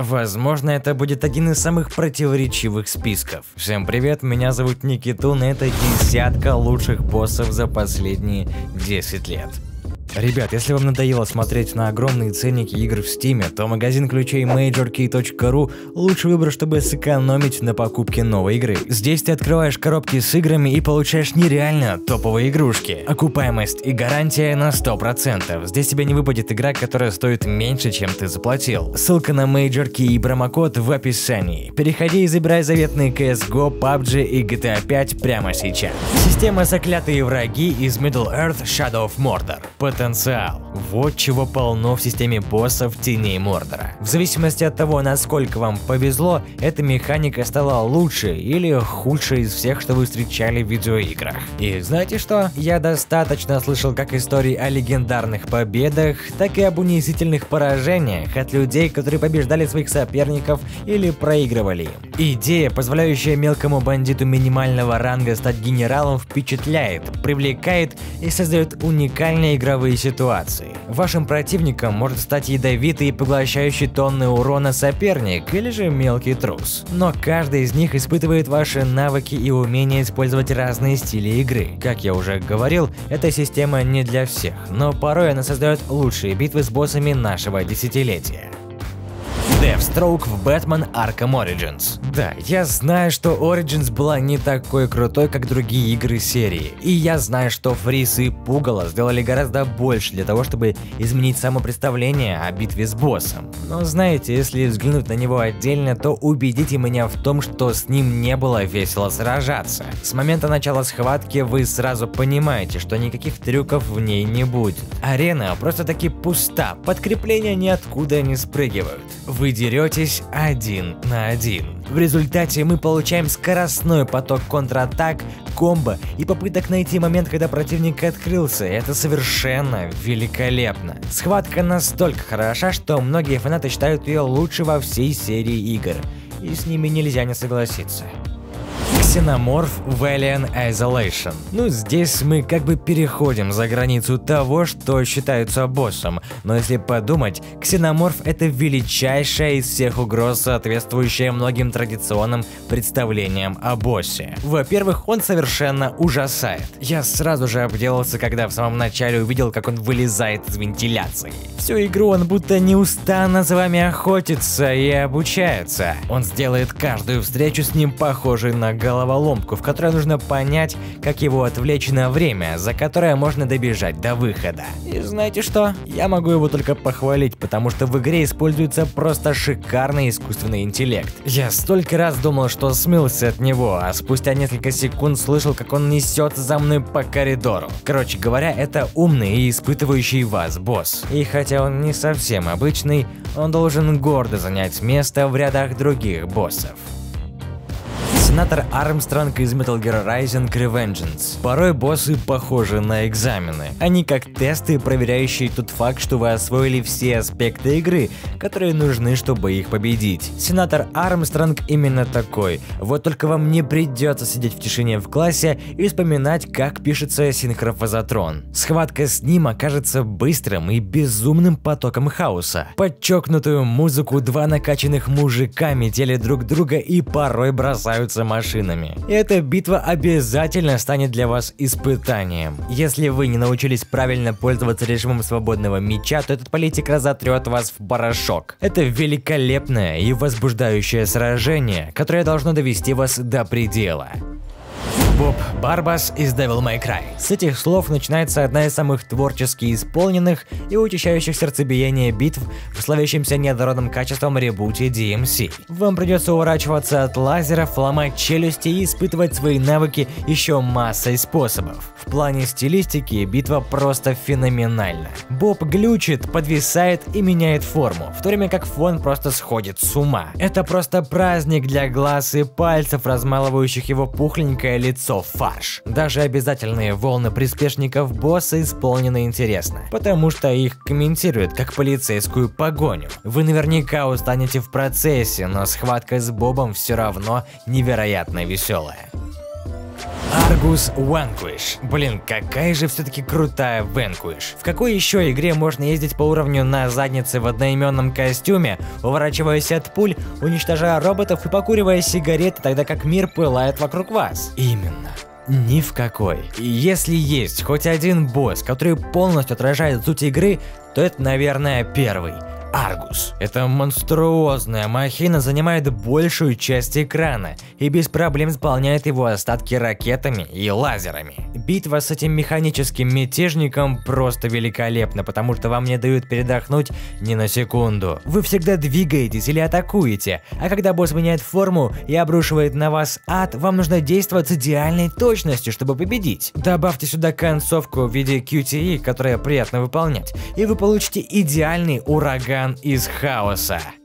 Возможно, это будет один из самых противоречивых списков. Всем привет, меня зовут Никитун, и это десятка лучших боссов за последние 10 лет. Ребят, если вам надоело смотреть на огромные ценники игр в Стиме, то магазин ключей majorkey.ru лучший выбор, чтобы сэкономить на покупке новой игры. Здесь ты открываешь коробки с играми и получаешь нереально топовые игрушки. Окупаемость и гарантия на 100%. Здесь тебе не выпадет игра, которая стоит меньше, чем ты заплатил. Ссылка на majorkey и промокод в описании. Переходи и забирай заветные CSGO, PUBG и GTA 5 прямо сейчас. Система заклятые враги из Middle Earth Shadow of Mordor потенциал. Вот чего полно в системе боссов Теней Мордора. В зависимости от того, насколько вам повезло, эта механика стала лучше или худшей из всех, что вы встречали в видеоиграх. И знаете что? Я достаточно слышал как истории о легендарных победах, так и об унизительных поражениях от людей, которые побеждали своих соперников или проигрывали им. Идея, позволяющая мелкому бандиту минимального ранга стать генералом, впечатляет, привлекает и создает уникальные игровые стрессовые ситуации. Вашим противником может стать ядовитый и поглощающий тонны урона соперник или же мелкий трус. Но каждый из них испытывает ваши навыки и умения использовать разные стили игры. Как я уже говорил, эта система не для всех, но порой она создает лучшие битвы с боссами нашего десятилетия. Deathstroke в Batman Arkham Origins. Да, я знаю, что Origins была не такой крутой, как другие игры серии. И я знаю, что Фрис и Пугало сделали гораздо больше для того, чтобы изменить само представление о битве с боссом. Но знаете, если взглянуть на него отдельно, то убедите меня в том, что с ним не было весело сражаться. С момента начала схватки вы сразу понимаете, что никаких трюков в ней не будет. Арена просто таки пуста, подкрепления ниоткуда не спрыгивают. Вы вы деретесь один на один. В результате мы получаем скоростной поток контратак, комбо и попыток найти момент, когда противник открылся. Это совершенно великолепно. Схватка настолько хороша, что многие фанаты считают ее лучшей во всей серии игр. И с ними нельзя не согласиться. Xenomorph Valiant Isolation. Ну, здесь мы как бы переходим за границу того, что считается боссом, но если подумать, Xenomorph это величайшая из всех угроз, соответствующая многим традиционным представлениям о боссе. Во-первых, он совершенно ужасает. Я сразу же обделался, когда в самом начале увидел, как он вылезает из вентиляции. Всю игру он будто неустанно за вами охотится и обучается. Он сделает каждую встречу с ним похожей на голову головоломку, в которой нужно понять, как его отвлечь на время, за которое можно добежать до выхода. И знаете что? Я могу его только похвалить, потому что в игре используется просто шикарный искусственный интеллект. Я столько раз думал, что смылся от него, а спустя несколько секунд слышал, как он несется за мной по коридору. Короче говоря, это умный и испытывающий вас босс. И хотя он не совсем обычный, он должен гордо занять место в рядах других боссов. Сенатор Армстронг из Metal Gear Rising Revengeance. Порой боссы похожи на экзамены. Они как тесты, проверяющие тот факт, что вы освоили все аспекты игры, которые нужны, чтобы их победить. Сенатор Армстронг именно такой. Вот только вам не придется сидеть в тишине в классе и вспоминать, как пишется синхрофазотрон. Схватка с ним окажется быстрым и безумным потоком хаоса. Подчокнутую музыку два накачанных мужика метели друг друга и порой бросаются за машинами. И эта битва обязательно станет для вас испытанием. Если вы не научились правильно пользоваться режимом свободного меча, то этот политик разотрет вас в порошок. Это великолепное и возбуждающее сражение, которое должно довести вас до предела. Боб Барбас из Devil May Cry. С этих слов начинается одна из самых творчески исполненных и учащающих сердцебиение битв в славящемся неоднородным качеством ребуте DMC. Вам придется уворачиваться от лазеров, ломать челюсти и испытывать свои навыки еще массой способов. В плане стилистики битва просто феноменальна. Боб глючит, подвисает и меняет форму, в то время как фон просто сходит с ума. Это просто праздник для глаз и пальцев, размалывающих его пухленькое лицо лицо фарш. Даже обязательные волны приспешников босса исполнены интересно, потому что их комментируют как полицейскую погоню. Вы наверняка устанете в процессе, но схватка с Бобом все равно невероятно веселая. Argus Vanquish. Блин, какая же все-таки крутая Vanquish. В какой еще игре можно ездить по уровню на заднице в одноименном костюме, уворачиваясь от пуль, уничтожая роботов и покуривая сигареты, тогда как мир пылает вокруг вас? Именно. Ни в какой. И если есть хоть один босс, который полностью отражает суть игры, то это, наверное, первый – Аргус. Эта монструозная махина занимает большую часть экрана и без проблем заполняет его остатки ракетами и лазерами. Битва с этим механическим мятежником просто великолепна, потому что вам не дают передохнуть ни на секунду. Вы всегда двигаетесь или атакуете, а когда босс меняет форму и обрушивает на вас ад, вам нужно действовать с идеальной точностью, чтобы победить. Добавьте сюда концовку в виде QTE, которая приятно выполнять, и вы получите идеальный ураган ураган из хаоса.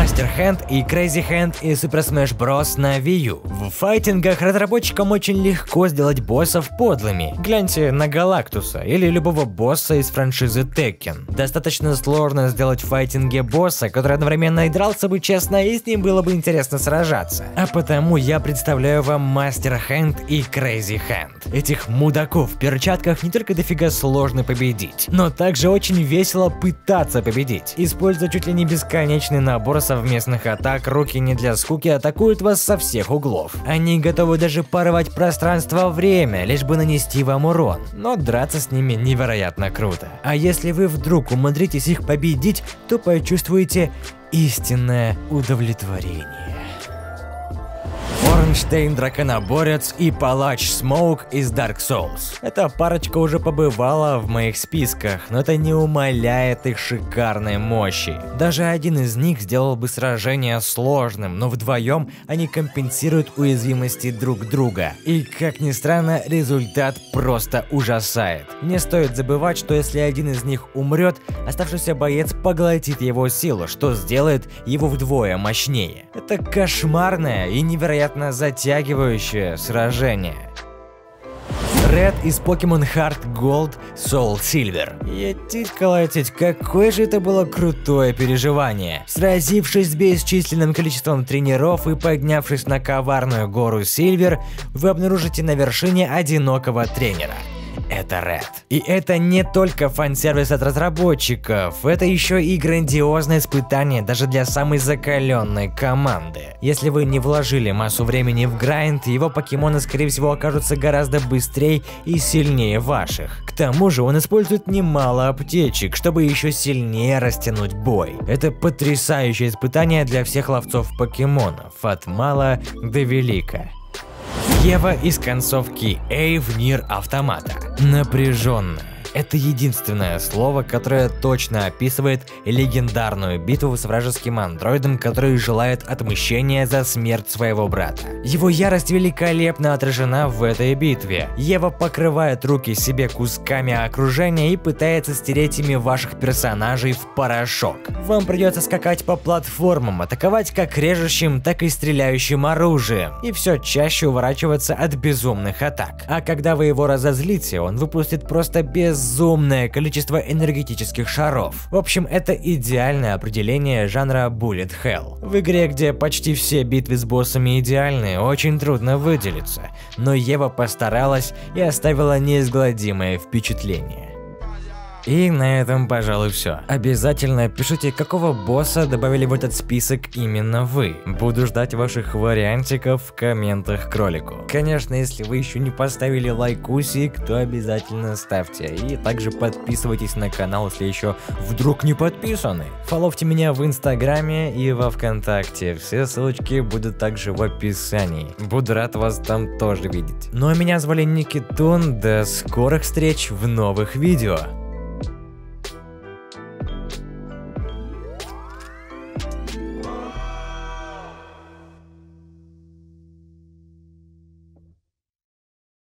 Master Hand и Crazy Hand и Super Smash Bros. на Wii U. В файтингах разработчикам очень легко сделать боссов подлыми. Гляньте на Галактуса или любого босса из франшизы Tekken. Достаточно сложно сделать в файтинге босса, который одновременно и дрался бы честно, и с ним было бы интересно сражаться. А потому я представляю вам Master Hand и Crazy Hand. Этих мудаков в перчатках не только дофига сложно победить, но также очень весело пытаться победить. Используя чуть ли не бесконечный набор совместных атак руки не для скуки атакуют вас со всех углов. Они готовы даже порвать пространство-время, лишь бы нанести вам урон. Но драться с ними невероятно круто. А если вы вдруг умудритесь их победить, то почувствуете истинное удовлетворение. Орнштейн Драконоборец и Палач Смоук из Dark Souls. Эта парочка уже побывала в моих списках, но это не умаляет их шикарной мощи. Даже один из них сделал бы сражение сложным, но вдвоем они компенсируют уязвимости друг друга. И как ни странно, результат просто ужасает. Не стоит забывать, что если один из них умрет, оставшийся боец поглотит его силу, что сделает его вдвое мощнее. Это кошмарное и невероятно затягивающее сражение. Red из Pokemon Heart Gold Soul Silver. Етить колотить, какое же это было крутое переживание. Сразившись с бесчисленным количеством тренеров и поднявшись на коварную гору Сильвер, вы обнаружите на вершине одинокого тренера это Red. И это не только фан-сервис от разработчиков, это еще и грандиозное испытание даже для самой закаленной команды. Если вы не вложили массу времени в грайнд, его покемоны скорее всего окажутся гораздо быстрее и сильнее ваших. К тому же он использует немало аптечек, чтобы еще сильнее растянуть бой. Это потрясающее испытание для всех ловцов покемонов, от мала до велика. Ева из концовки A в Нир Автомата. Напряженная это единственное слово, которое точно описывает легендарную битву с вражеским андроидом, который желает отмщения за смерть своего брата. Его ярость великолепно отражена в этой битве. Ева покрывает руки себе кусками окружения и пытается стереть ими ваших персонажей в порошок. Вам придется скакать по платформам, атаковать как режущим, так и стреляющим оружием, и все чаще уворачиваться от безумных атак. А когда вы его разозлите, он выпустит просто без безумное количество энергетических шаров. В общем, это идеальное определение жанра Bullet Hell. В игре, где почти все битвы с боссами идеальны, очень трудно выделиться, но Ева постаралась и оставила неизгладимое впечатление. И на этом, пожалуй, все. Обязательно пишите, какого босса добавили в этот список именно вы. Буду ждать ваших вариантиков в комментах к ролику. Конечно, если вы еще не поставили лайкусик, то обязательно ставьте. И также подписывайтесь на канал, если еще вдруг не подписаны. Фоловьте меня в инстаграме и во вконтакте. Все ссылочки будут также в описании. Буду рад вас там тоже видеть. Ну а меня звали Никитун. До скорых встреч в новых видео.